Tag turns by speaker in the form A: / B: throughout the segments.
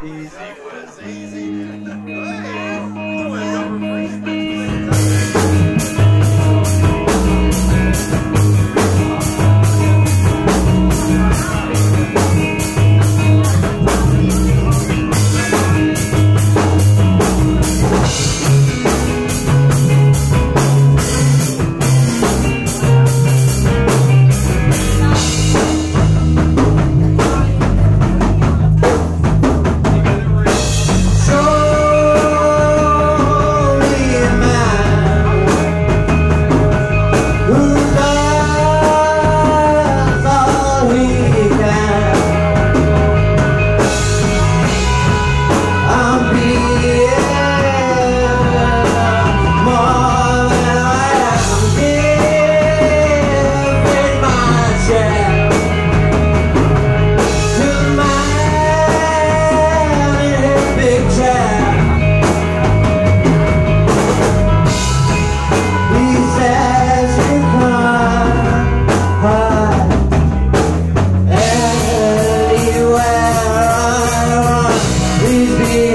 A: Easy was easy.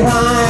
B: Just